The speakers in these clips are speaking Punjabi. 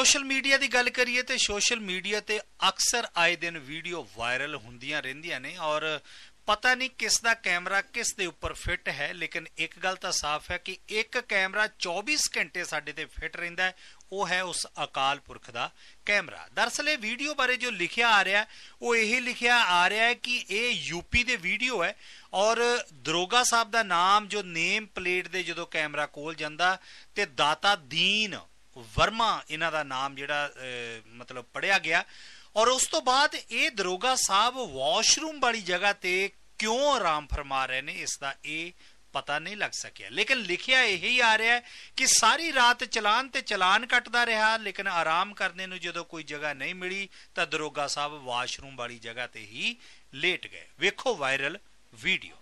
ਸੋਸ਼ਲ ਮੀਡੀਆ ਦੀ ਗੱਲ ਕਰੀਏ ਤੇ ਸੋਸ਼ਲ ਮੀਡੀਆ ਤੇ ਅਕਸਰ ਆਏ ਦਿਨ ਵੀਡੀਓ ਵਾਇਰਲ ਹੁੰਦੀਆਂ ਰਹਿੰਦੀਆਂ ਨੇ ਔਰ ਪਤਾ ਨਹੀਂ ਕਿਸ ਦਾ ਕੈਮਰਾ ਕਿਸ ਦੇ ਉੱਪਰ ਫਿੱਟ ਹੈ, ਲੇਕਿਨ ਇੱਕ ਗੱਲ ਤਾਂ ਸਾਫ਼ ਹੈ ਕਿ ਇੱਕ ਕੈਮਰਾ 24 ਘੰਟੇ ਸਾਡੇ ਤੇ ਫਿੱਟ ਰਹਿੰਦਾ ਹੈ, ਉਹ ਹੈ ਉਸ ਅਕਾਲ ਪੁਰਖ ਦਾ ਕੈਮਰਾ। ਦਰਅਸਲ ਇਹ ਵੀਡੀਓ ਬਾਰੇ ਜੋ ਲਿਖਿਆ ਆ ਰਿਹਾ, ਉਹ ਇਹ ਲਿਖਿਆ ਆ ਰਿਹਾ ਹੈ ਕਿ ਇਹ ਯੂਪੀ ਦੇ ਵੀਡੀਓ ਹੈ ਔਰ ਦਰੋਗਾ ਸਾਹਿਬ ਦਾ ਨਾਮ, ਜੋ ਨੇਮ ਪਲੇਟ ਦੇ ਜਦੋਂ ਕੈਮਰਾ ਕੋਲ ਜਾਂਦਾ ਤੇ ਦਾਤਾ ਦੀਨ ਵਰਮਾ ਇਹਨਾਂ ਦਾ ਨਾਮ ਜਿਹੜਾ ਮਤਲਬ ਪੜਿਆ ਗਿਆ। ਔਰ ਉਸ ਤੋਂ ਬਾਅਦ ਇਹ ਦਰੋਗਾ ਸਾਹਿਬ ਵਾਸ਼ਰੂਮ ਵਾਲੀ ਜਗ੍ਹਾ ਤੇ ਕਿਉਂ ਆਰਾਮ ਫਰਮਾ ਰਹੇ ਨੇ, ਇਸ ਦਾ ਇਹ ਪਤਾ ਨਹੀਂ ਲੱਗ ਸਕਿਆ। ਲੇਕਿਨ ਲਿਖਿਆ ਇਹ ਹੀ ਆ ਰਿਹਾ ਹੈ ਕਿ ਸਾਰੀ ਰਾਤ ਚਲਾਨ ਤੇ ਚਲਾਨ ਕੱਟਦਾ ਰਿਹਾ, ਲੇਕਿਨ ਆਰਾਮ ਕਰਨੇ ਨੂੰ ਜਦੋਂ ਕੋਈ ਜਗ੍ਹਾ ਨਹੀਂ ਮਿਲੀ, ਤਾਂ ਦਰੋਗਾ ਸਾਹਿਬ ਵਾਸ਼ਰੂਮ ਵਾਲੀ ਜਗ੍ਹਾ ਤੇ ਹੀ ਲੇਟ ਗਏ। ਵੇਖੋ ਵਾਇਰਲ ਵੀਡੀਓ।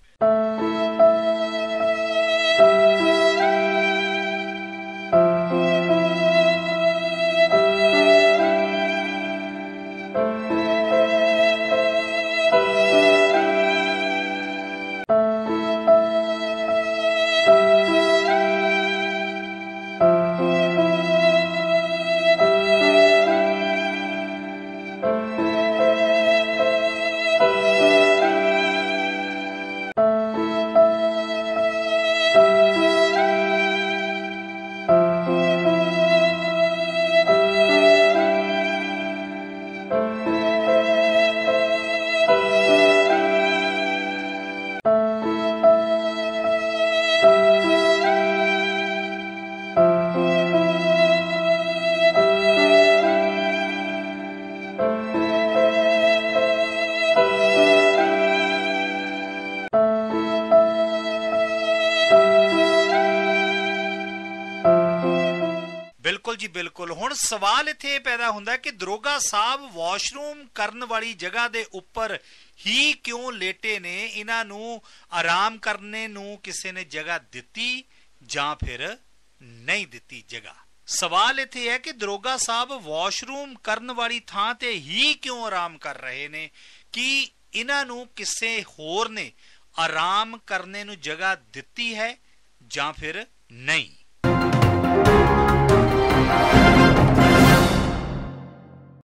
ਬਿਲਕੁਲ ਜੀ ਬਿਲਕੁਲ। ਹੁਣ ਸਵਾਲ ਇੱਥੇ ਇਹ ਪੈਦਾ ਹੁੰਦਾ ਕਿ ਦਰੋਗਾ ਸਾਹਿਬ ਵਾਸ਼ਰੂਮ ਕਰਨ ਵਾਲੀ ਜਗ੍ਹਾ ਦੇ ਉੱਪਰ ਹੀ ਕਿਉਂ ਲੇਟੇ ਨੇ? ਇਹਨਾਂ ਨੂੰ ਆਰਾਮ ਕਰਨੇ ਨੂੰ ਕਿਸੇ ਨੇ ਜਗ੍ਹਾ ਦਿੱਤੀ ਜਾਂ ਫਿਰ ਨਹੀਂ ਦਿੱਤੀ ਜਗ੍ਹਾ? ਸਵਾਲ ਇੱਥੇ ਹੈ ਕਿ ਦਰੋਗਾ ਸਾਹਿਬ ਵਾਸ਼ਰੂਮ ਕਰਨ ਵਾਲੀ ਥਾਂ ਤੇ ਹੀ ਕਿਉਂ ਆਰਾਮ ਕਰ ਰਹੇ ਨੇ? ਕਿ ਇਹਨਾਂ ਨੂੰ ਕਿਸੇ ਹੋਰ ਨੇ ਆਰਾਮ ਕਰਨੇ ਨੂੰ ਜਗ੍ਹਾ ਦਿੱਤੀ ਹੈ ਜਾਂ ਫਿਰ ਨਹੀਂ?